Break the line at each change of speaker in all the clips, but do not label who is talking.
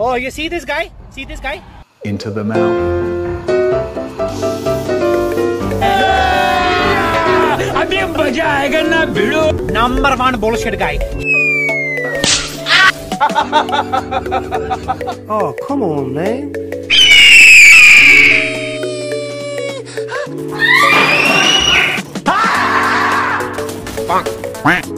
Oh, you see this guy? See this guy?
Into the
mouth.
Number one bullshit guy.
oh, come on, man.
Bonk.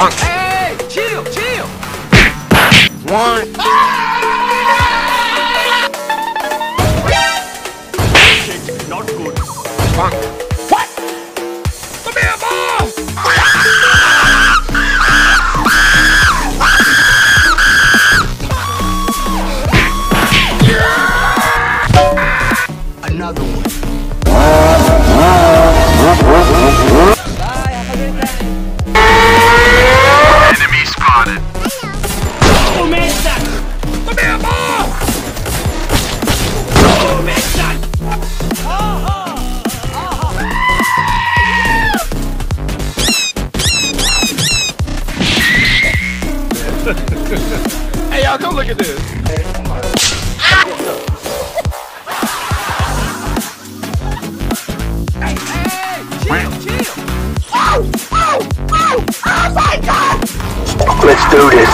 Hey, chill, chill. One. Y'all, come look at this. Hey, hey, chill, chill.
Let's do this.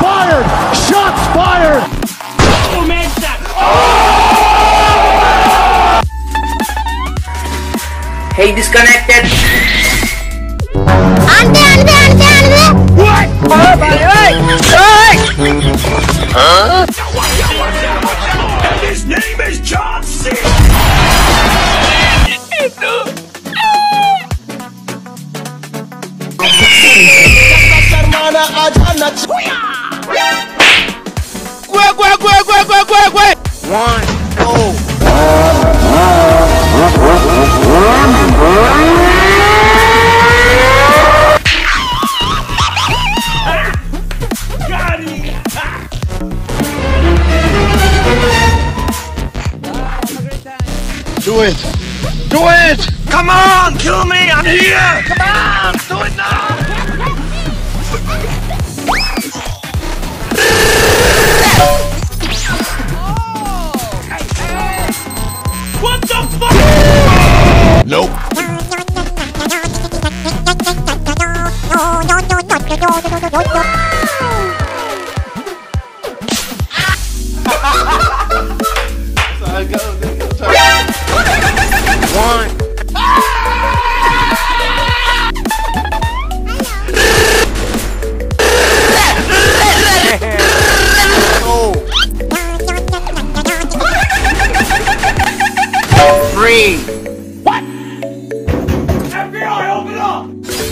Fired! Shots fired!
Who made that?
Hey, disconnected.
And his name is John C. Got
Do it! Do it!
Come on, kill me. I'm here.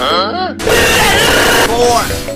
Huh?
Four.